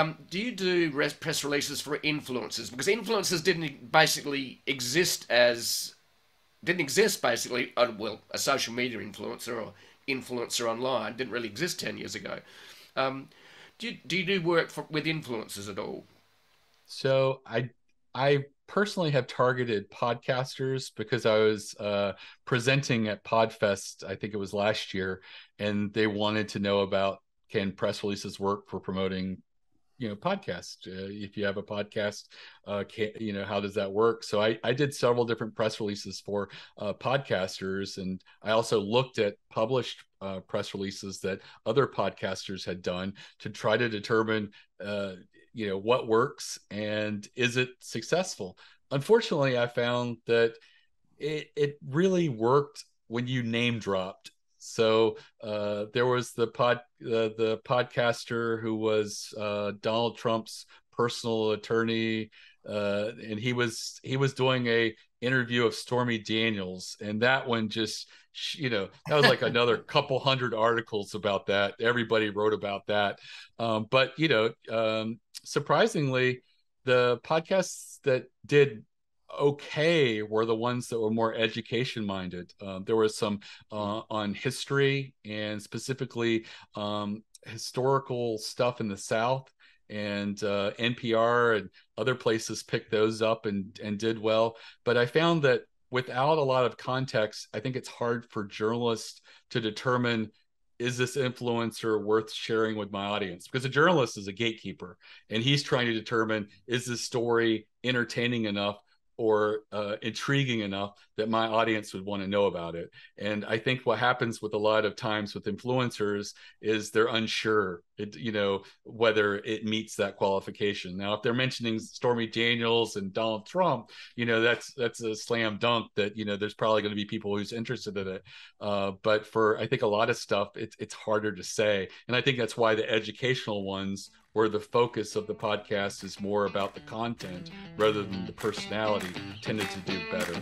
Um, do you do res- press releases for influencers? Because influencers didn't basically exist as didn't exist basically. Uh, well, a social media influencer or influencer online didn't really exist ten years ago. Um, do you, do you do work for, with influencers at all? So I I personally have targeted podcasters because I was uh, presenting at Podfest, I think it was last year, and they wanted to know about can press releases work for promoting you know podcast uh, if you have a podcast uh can, you know how does that work? So i i did several different press releases for uh, podcasters and i also looked at published uh, press releases that other podcasters had done to try to determine uh you know what works and is it successful. Unfortunately i found that it it really worked when you name dropped so uh, there was the pod uh, the podcaster who was uh, Donald Trump's personal attorney, uh, and he was he was doing a interview of Stormy Daniels, and that one just you know that was like another couple hundred articles about that. Everybody wrote about that, um, but you know, um, surprisingly, the podcasts that did okay were the ones that were more education minded. Um, there was some uh, on history and specifically um, historical stuff in the South, and uh, NPR and other places picked those up and and did well. But I found that without a lot of context, I think it's hard for journalists to determine is this influencer worth sharing with my audience? Because a journalist is a gatekeeper and he's trying to determine is this story entertaining enough or uh, intriguing enough that my audience would want to know about it. And I think what happens with a lot of times with influencers is they're unsure, it, you know, whether it meets that qualification. Now, if they're mentioning Stormy Daniels and Donald Trump, you know, that's that's a slam dunk that you know there's probably going to be people who's interested in it. Uh, but for I think a lot of stuff, it's it's harder to say, and I think that's why the educational ones where the focus of the podcast is more about the content rather than the personality tended to do better.